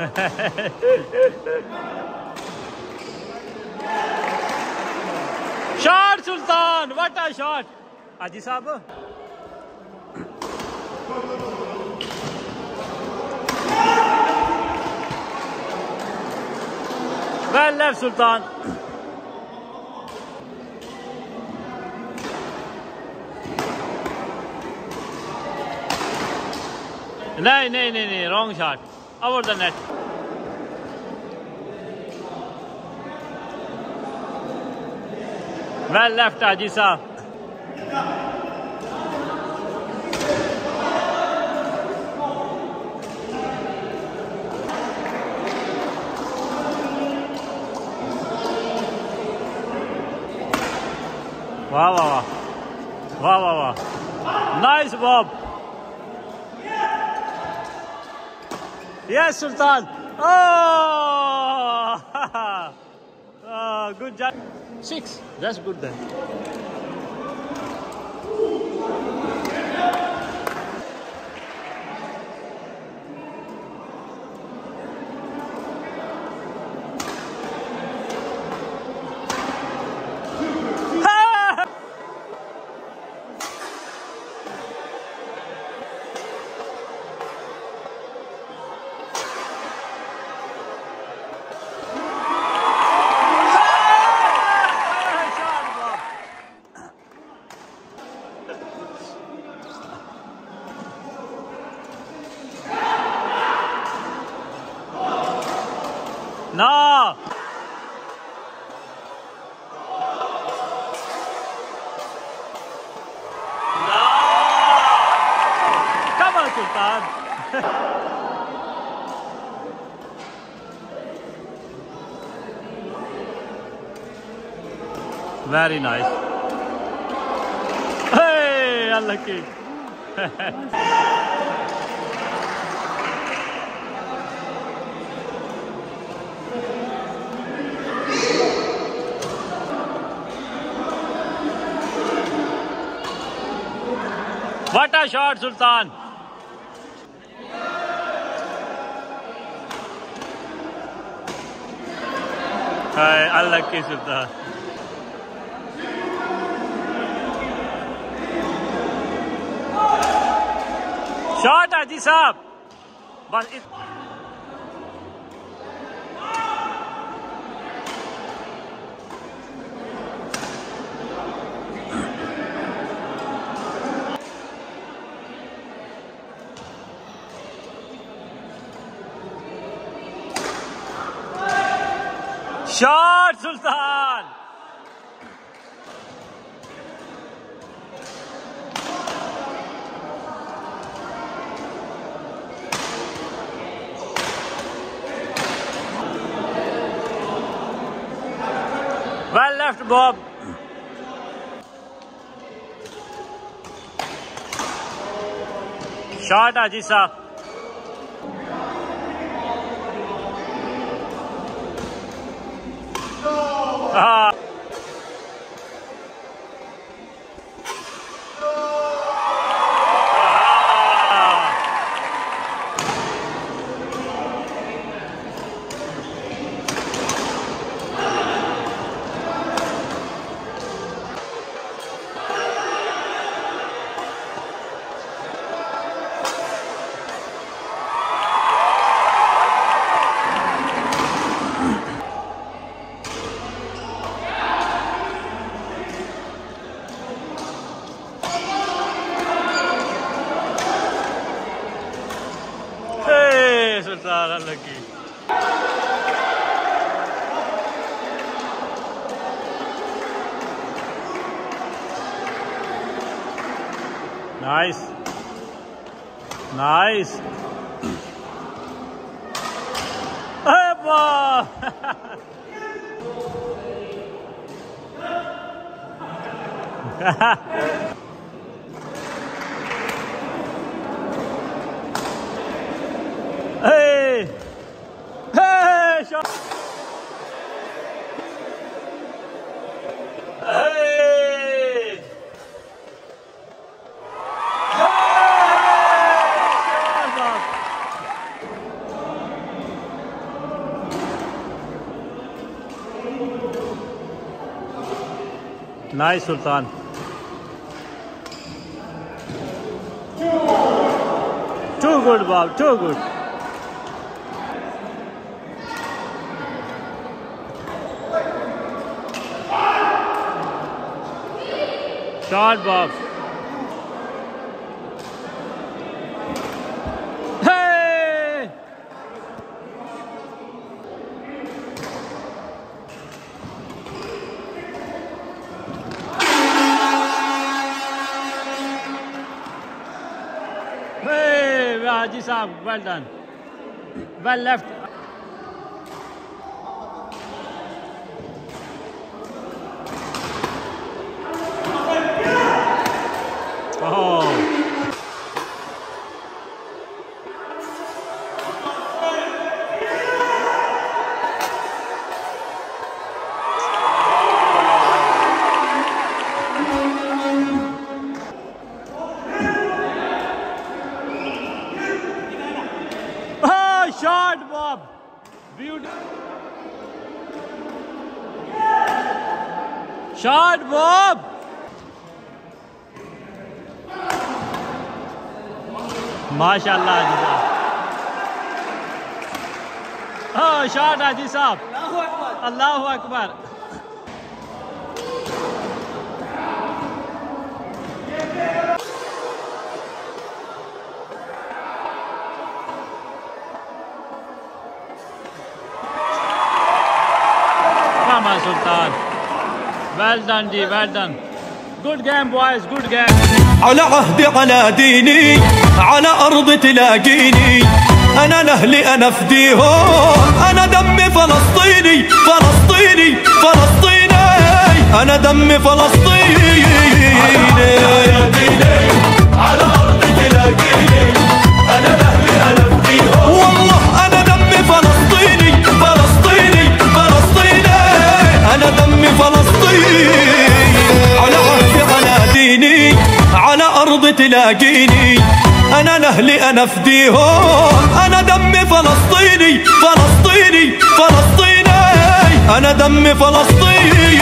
shot, Sultan! What a shot! Haji Saab. Well left, Sultan. No, no, no, no, wrong shot. Over the net. Well left, Haji Saab. Wow, wow, wow. Wow, wow, wow. Nice Bob. Yes, Sultan. Oh, oh good job. Six. That's good then. No! No! Come on, Sultan. Very nice. Hey, unlucky. What a shot, Sultan! Hey, unlucky Sultan. Shot, Saab! But it... Shot, Sultan! Well left, Bob. Shot, Haji Ah. Hey, Sultan, unlucky. Nice. Nice. Hey, boy. hey. Hey, shot. Hey. Nice, Sultan. Too good, Bob. Too good. Shot, Bob. Hey! Haji Saab, well done. Well left. Shot, Bob. Beautiful. Shot, Bob. MashaAllah, Haji Saab. Oh, shot, Haji Saab. Allahu Akbar. Come Well done. Well done. Good game, boys. Good game. على عهدي على ديني على أرض تلاقيني أنا لأهلي أنا فديهم أنا دمي فلسطيني فلسطيني فلسطيني أنا دمي فلسطيني تلاقيني. أنا نهلي أنا فديهم. أنا دم فلسطيني فلسطيني فلسطيني. أنا دم فلسطيني.